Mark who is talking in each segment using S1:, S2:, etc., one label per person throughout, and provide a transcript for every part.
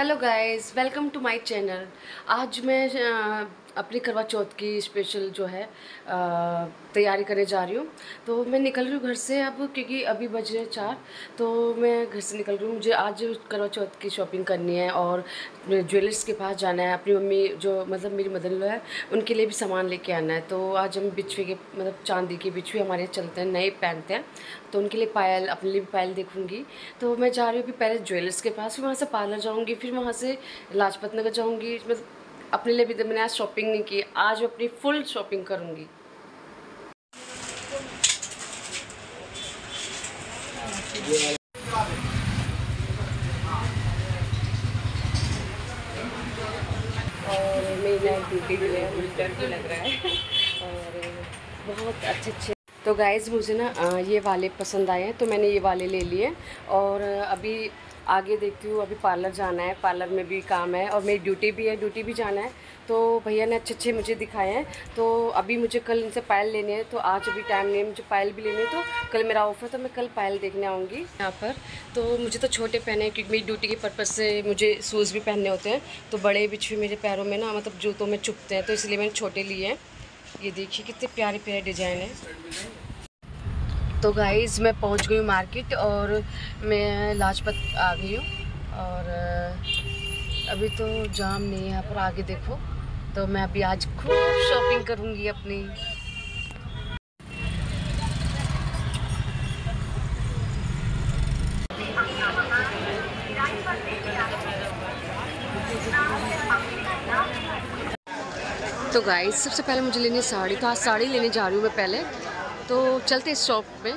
S1: Hello guys welcome to my channel आज मैं अपनी करवा चौथ की स्पेशल जो है तैयारी करने जा रही हूँ। तो मैं निकल रही हूँ घर से अब, क्योंकि अभी बज रहे चार। तो मैं घर से निकल रही हूँ। मुझे आज करवा चौथ की शॉपिंग करनी है और ज्वेलर्स के पास जाना है। अपनी मम्मी जो मतलब मेरी मदर लो है, उनके लिए भी सामान लेके आना है। तो आज हम बिछवे के मतलब चांदी के बिछवे हमारे चलते हैं, नए पहनते हैं। तो उनके लिए पायल, अपने लिए भी पायल देखूँगी। तो मैं जा रही हूँ कि पहले ज्वेलर्स के पास, फिर वहाँ से पार्लर जाऊँगी, फिर वहाँ से लाजपत नगर जाऊँगी। मतलब अपने लिए भी तो मैंने आज शॉपिंग नहीं की, आज अपनी फुल शॉपिंग करूँगी। और ब्यूटी भी लग रहा है। और बहुत अच्छे अच्छे तो गाइज़ मुझे ना ये वाले पसंद आए हैं तो मैंने ये वाले ले लिए। और अभी आगे देखती हूँ, अभी पार्लर जाना है, पार्लर में भी काम है और मेरी ड्यूटी भी है, ड्यूटी भी जाना है। तो भैया ने अच्छे अच्छे मुझे दिखाए हैं। तो अभी मुझे कल इनसे पायल लेने हैं तो आज अभी टाइम नहीं है, मुझे पायल भी लेनी है तो कल मेरा ऑफ़ है तो मैं कल पायल देखने आऊँगी। यहाँ पर तो मुझे तो छोटे पहने क्योंकि मेरी ड्यूटी के पर्पज़ से मुझे शूज़ भी पहनने होते हैं। तो बड़े बिछवे मेरे पैरों में ना मतलब जूतों में चुपते हैं तो इसलिए मैंने छोटे लिए हैं। ये देखिए कितने प्यारे प्यारे डिज़ाइन हैं। तो गाइज़ मैं पहुँच गई हूँ मार्केट और मैं लाजपत आ गई हूँ। और अभी तो जाम नहीं है यहाँ पर आगे देखो। तो मैं अभी आज खूब शॉपिंग करूँगी अपनी। तो गाइस सबसे पहले मुझे लेनी है साड़ी तो आज साड़ी लेने जा रही हूँ मैं पहले। तो चलते में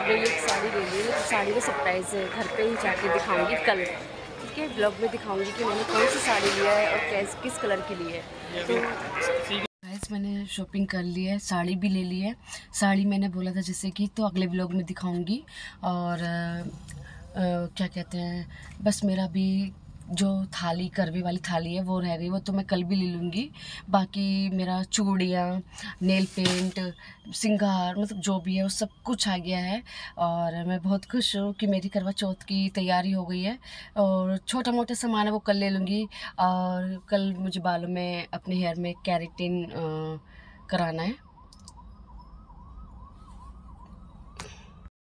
S1: तो एक साड़ी साड़ी का सरप्राइज़ है, घर पे ही जाके दिखाऊँगी कल। ठीक है? ब्लॉग में दिखाऊँगी कि मैंने कौन सी साड़ी लिया है और कैस, किस कलर की ली है। तो गाइस मैंने शॉपिंग कर ली है साड़ी भी ले ली है। साड़ी मैंने बोला था जैसे कि तो अगले ब्लॉग में दिखाऊँगी। और आ, आ, क्या कहते हैं बस मेरा भी जो थाली, करवे वाली थाली है, वो रह गई, वो तो मैं कल भी ले लूँगी। बाकी मेरा चूड़ियाँ, नेल पेंट, सिंगार मतलब जो भी है, वो सब कुछ आ गया है। और मैं बहुत खुश हूँ कि मेरी करवा चौथ की तैयारी हो गई है। और छोटा मोटा सामान है, वो कल ले लूँगी। और कल मुझे बालों में, अपने हेयर में कैरेटिन कराना है।